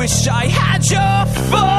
Wish I had your phone.